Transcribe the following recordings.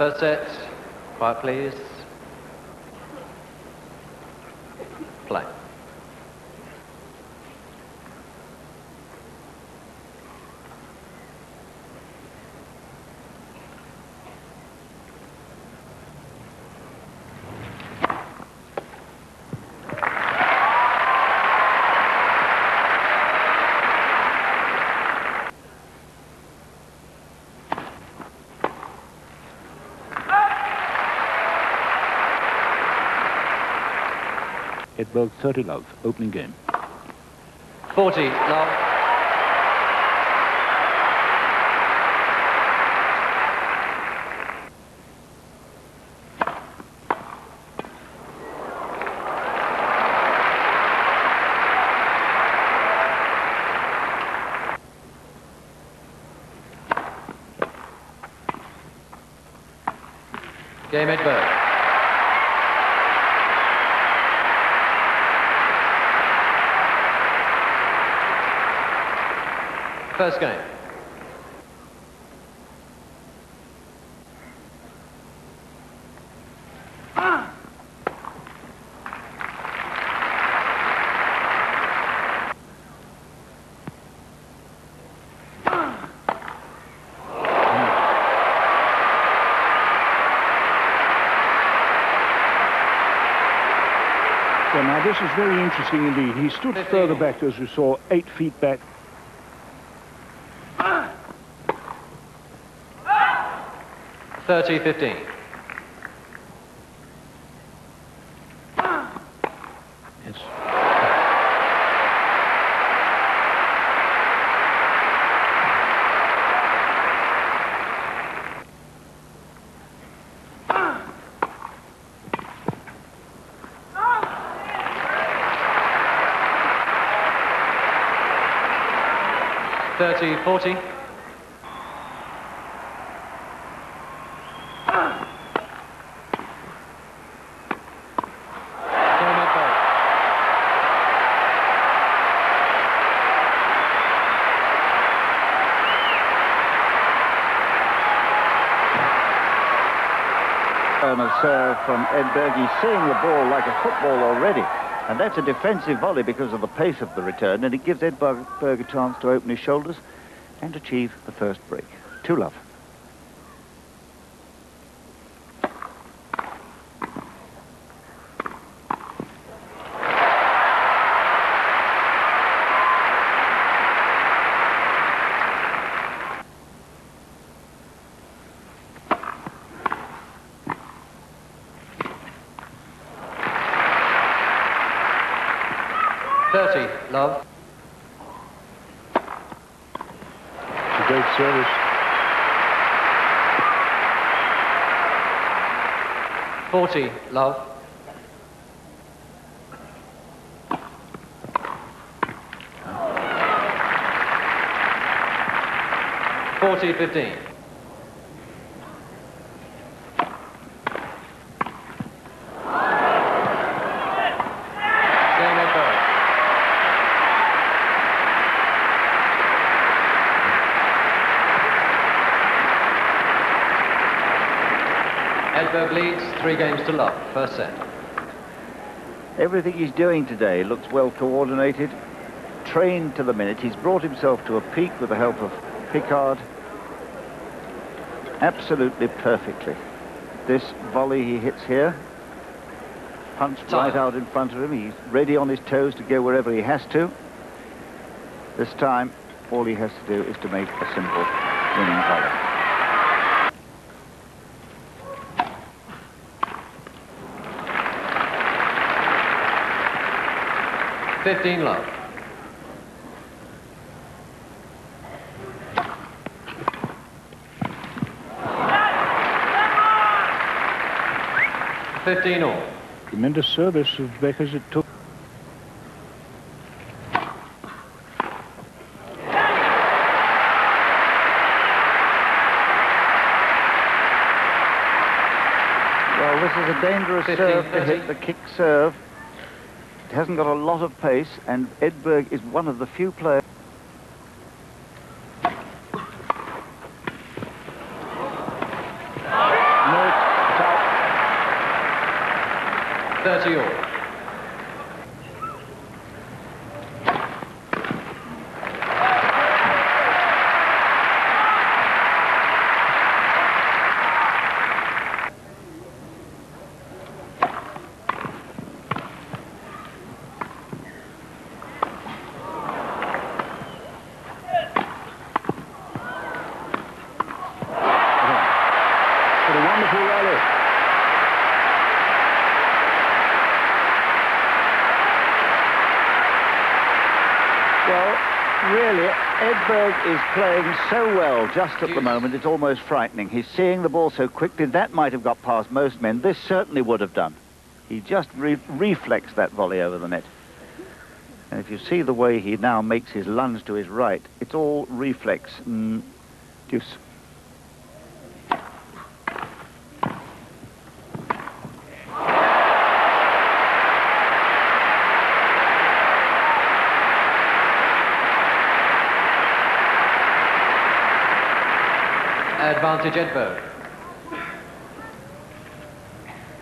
First set. Quiet, please. Play. Edberg 30 love, opening game. 40 love. Game Edberg. First game. Well, now this is very interesting indeed. He stood further back, as you saw, eight feet back. Thirty fifteen. Yes. Thirty forty. Game Edberg. Turn of serve from Edberg. He's seeing the ball like a football already. And that's a defensive volley because of the pace of the return. And it gives Edberg a chance to open his shoulders and achieve the first break. Two love. Thirty love. A great service. Forty love. Forty fifteen. Game Edberg. Edberg leads three games to love. First set. Everything he's doing today looks well coordinated, trained to the minute. He's brought himself to a peak with the help of Pickard. Absolutely perfectly. This volley he hits here, punched Time. right out in front of him. He's ready on his toes to go wherever he has to. This time, all he has to do is to make a simple winning volley. Fifteen love. Fifteen all. Tremendous service of Becker's it took. Well, this is a dangerous 15, serve to hit the kick serve. It hasn't got a lot of pace, and Edberg is one of the few players. No, it's out. 30 all. Is playing so well just at the moment, it's almost frightening. He's seeing the ball so quickly, that might have got past most men. This certainly would have done. He just re reflexed that volley over the net. And if you see the way he now makes his lunge to his right, it's all reflex. Mm, deuce. Advantage Edberg.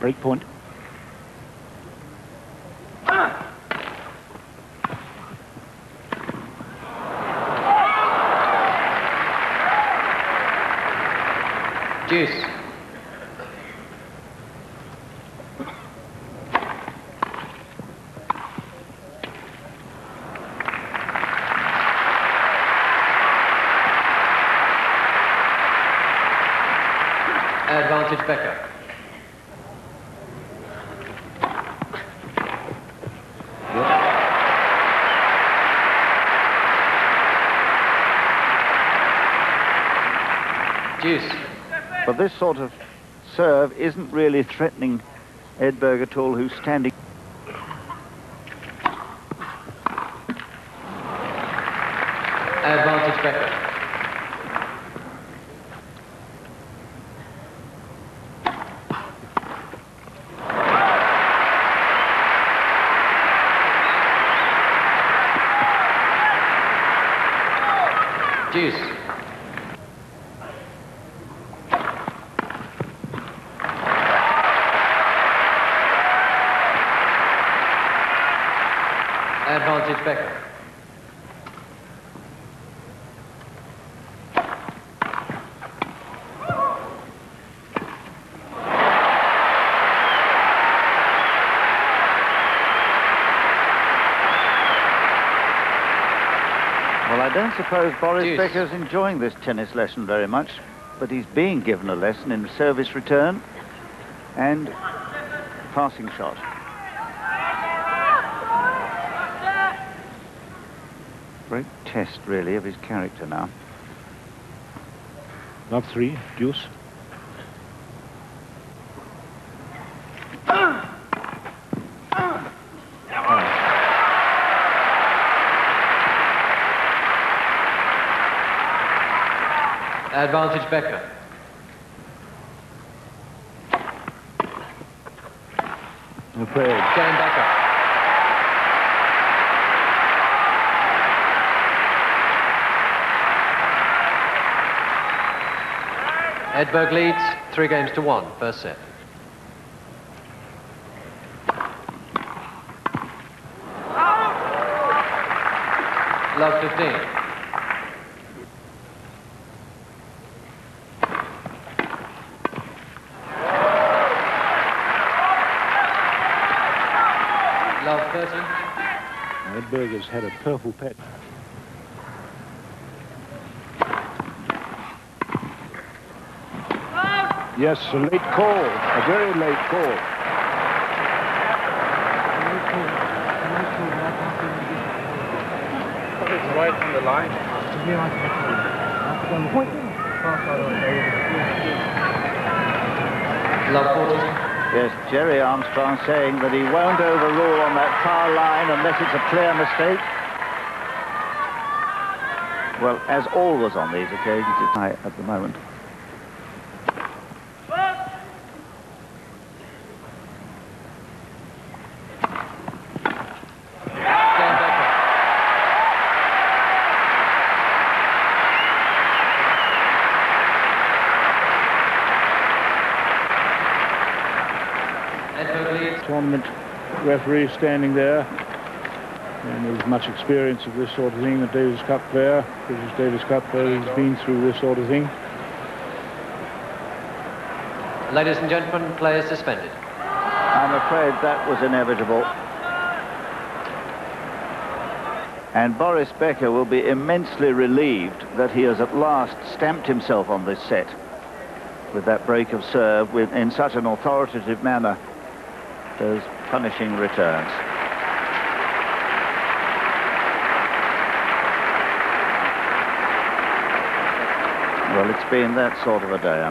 Break point. Deuce. Advantage Becker. Deuce. But this sort of serve isn't really threatening Edberg at all, who's standing. Advantage Becker. Deuce. Advantage Becker. Well, I don't suppose Boris Deuce. Becker's enjoying this tennis lesson very much, but he's being given a lesson in service return and passing shot. Great test, really, of his character now. Love three. Deuce. Advantage Becker. Afraid. Game Becker. Edberg leads three games to one, first set. Love 15. Love 13. Edberg has had a purple pet. Yes, a late call. A very late call. It's right on the line. Love 14. Yes, Gerry Armstrong saying that he won't overrule on that far line unless it's a clear mistake. Well, as always on these occasions, it's high at the moment. Game Becker. Edberg leads Tournament referee standing there. And with much experience of this sort of thing, a Davis Cup player, British Davis Cup player, he's been through this sort of thing. Ladies and gentlemen, play is suspended. I'm afraid that was inevitable. And Boris Becker will be immensely relieved that he has at last stamped himself on this set with that break of serve with, in such an authoritative manner as punishing returns. Well, it's been that sort of a day, I'm